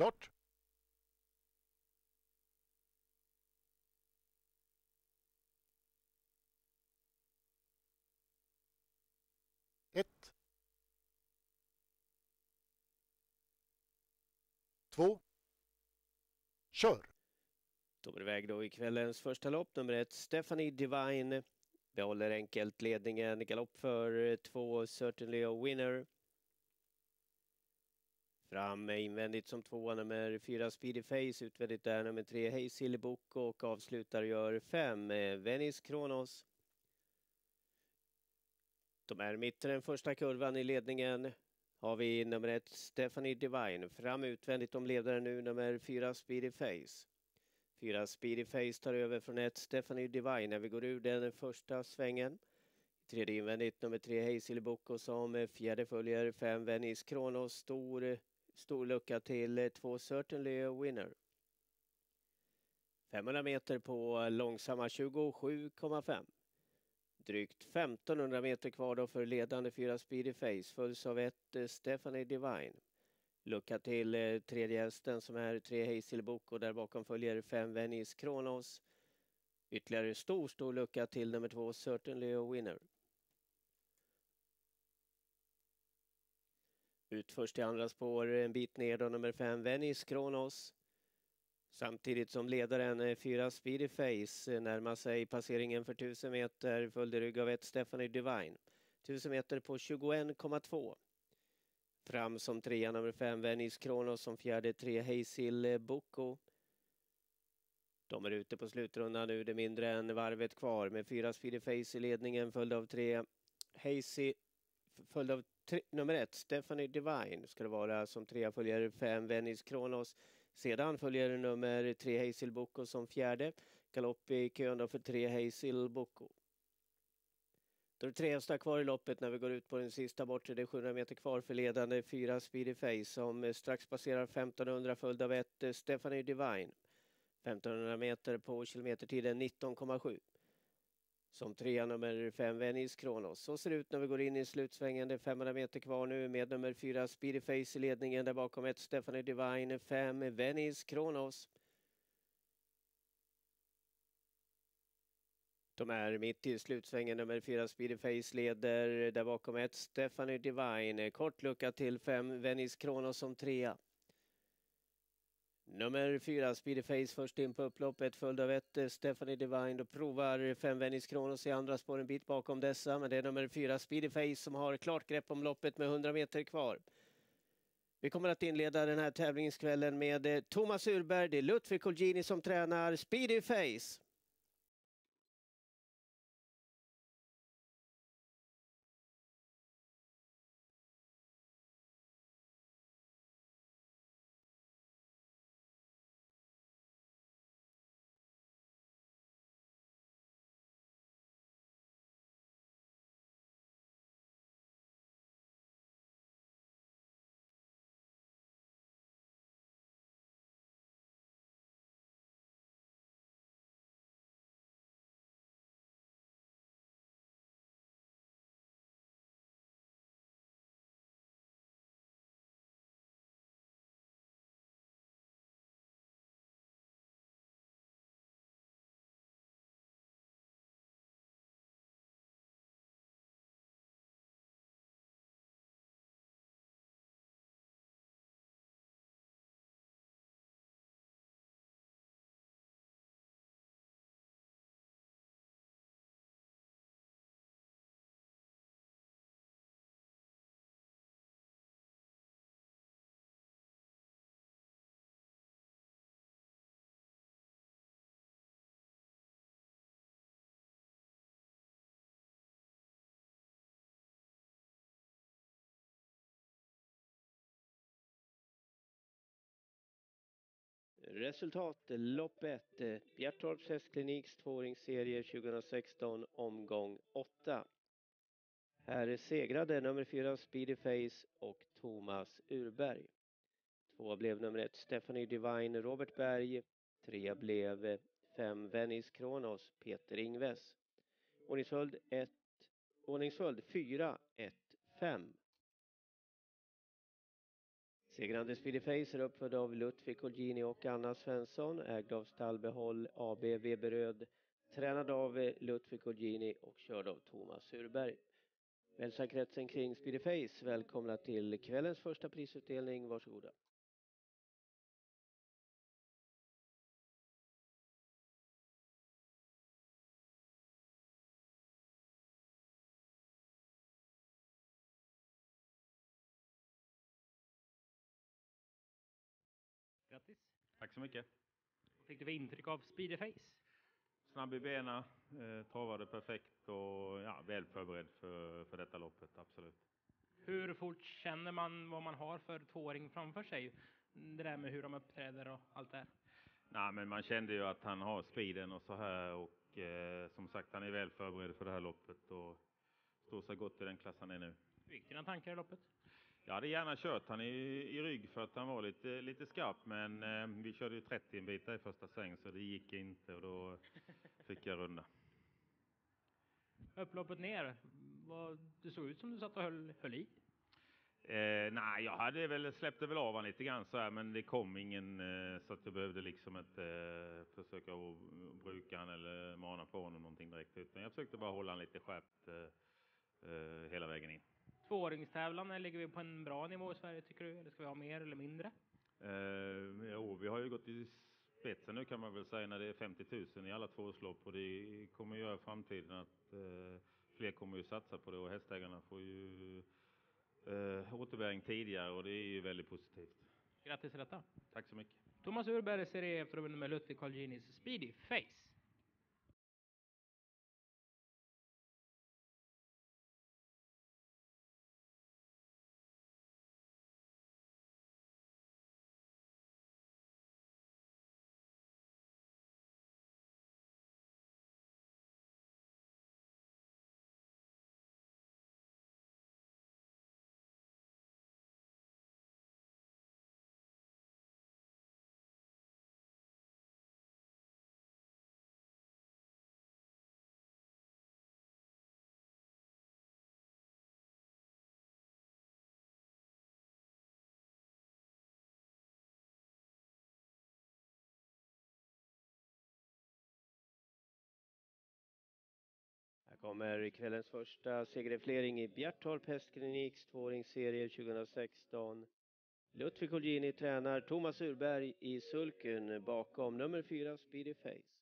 Klart. Ett. Två. Kör! Då är det iväg då i kvällens första lopp. Nummer ett, Stephanie Divine. Behåller enkelt ledningen. Galopp för två, Certainly a Winner. Fram invändigt som tvåa nummer fyra Speedy Face, utvändigt där nummer tre Hazy Book och avslutar gör fem eh, Venice Kronos. De är mitt i den första kurvan i ledningen. Har vi nummer ett Stephanie Divine, fram utvändigt om ledaren nu nummer fyra Speedy Face. Fyra Speedy Face tar över från ett Stephanie Divine när vi går ur den första svängen. Tredje invändigt nummer tre Hazel Boko som fjärde följer fem Venice Kronos. Stor, stor lucka till eh, två Certainly a Winner. 500 meter på långsamma 27,5. Drygt 1500 meter kvar då för ledande fyra Speedy Face följs av ett eh, Stephanie Divine. Lucka till eh, tredje hästen som är tre Hazelbook och där bakom följer fem Venice Kronos. Ytterligare stor, stor lucka till nummer två Certainly a Winner. Ut först i andra spår en bit ner då nummer fem Venice Kronos. Samtidigt som ledaren eh, fyra Speedy Face eh, närmar sig passeringen för 1000 meter följde rygg av ett Stephanie Divine. 1000 meter på 21,2. Fram som trea nummer fem Venice Kronos som fjärde tre Hazel Boko. De är ute på slutrundan nu, det är mindre än varvet kvar med fyra Speedy Face i ledningen följd av tre Hazy, följd av tre, nummer ett Stephanie Divine ska det vara som trea följer fem Venice Kronos. Sedan följer nummer tre Hazel Boko som fjärde. Galopp i kön då för tre Hazel Boko. Då är det tre hästar kvar i loppet när vi går ut på den sista bortre. Det är 700 meter kvar för ledande fyra Speedy Face som strax passerar 1500 följd av ett eh, Stephanie Divine. 1500 meter på kilometertiden 19,7. Som trea nummer fem Venice Kronos. Så ser det ut när vi går in i slutsvängen. Det är 500 meter kvar nu med nummer fyra Speedy Face i ledningen. Där bakom ett Stephanie Divine, fem Venice Kronos. De är mitt i slutsvängen. Nummer fyra Speedyface leder där bakom ett Stephanie Divine. Kort lucka till fem Venice Kronos som trea. Nummer fyra Speedyface först in på upploppet följd av ett eh, Stephanie Divine. Då provar fem Venice Kronos i andra spår en bit bakom dessa. Men det är nummer fyra Speedyface som har klart grepp om loppet med 100 meter kvar. Vi kommer att inleda den här tävlingskvällen med eh, Thomas Urberg. Det är Lutfi Colgjini som tränar Speedyface. Resultat lopp 1 eh, Bjertorps hästkliniks tvååringsserie 2016 omgång 8. Här segrade nummer 4 Speedy Face och Thomas Urberg. Två blev nummer 1 Stephanie Divine Robert Berg. Tre blev eh, 5 Venice Kronos Peter Ingves. Ordningsföljd 1 Ordningsföljd 4 1 5 Segrande Speedyface är uppfödd av Lutfi Colgjini och Anna Svensson, ägd av Stallbehåll AB Weberöd, tränad av eh, Lutfi Colgjini och körd av Thomas Surberg. Hälsa kretsen kring Speedyface välkomna till kvällens första prisutdelning. Varsågoda. Tack så mycket. Vad fick du för intryck av Speedyface? Snabb i benen, eh, travade perfekt och ja, väl förberedd för, för detta loppet, absolut. Hur fort känner man vad man har för tvååring framför sig? Det där med hur de uppträder och allt det här. Nej, men man kände ju att han har speeden och så här och eh, som sagt, han är väl förberedd för det här loppet och står sig gott i den klass han är nu. Hur gick dina tankar i loppet? Jag hade gärna kört han i, i rygg för att han var lite, lite skarp, men eh, vi körde ju 30 en bit i första sväng så det gick inte och då fick jag runda. Upploppet ner, vad, det såg ut som du satt och höll, höll i. Eh, nej, jag hade väl släppte väl av han lite grann så här, men det kom ingen eh, så att jag behövde liksom inte eh, försöka bruka han eller mana på honom någonting direkt, utan jag försökte bara hålla han lite skärpt eh, eh, hela vägen in. Tvååringstävlan, ligger vi på en bra nivå i Sverige tycker du? Eller ska vi ha mer eller mindre? Eh, jo, vi har ju gått i spetsen nu kan man väl säga när det är 50 000 i alla tvåårslopp och det kommer göra i framtiden att eh, fler kommer ju satsa på det och hästägarna får ju eh, återbäring tidigare och det är ju väldigt positivt. Grattis till detta! Tack så mycket! Thomas Urberg, serie efter nummer Ludvig Colginis Speedy Face. Kommer kvällens första segerflering i Bjertorp Hästkliniks tvååringsserie 2016. Ludvig Colgjini tränar Thomas Urberg i sulken bakom nummer fyra Speedy Face.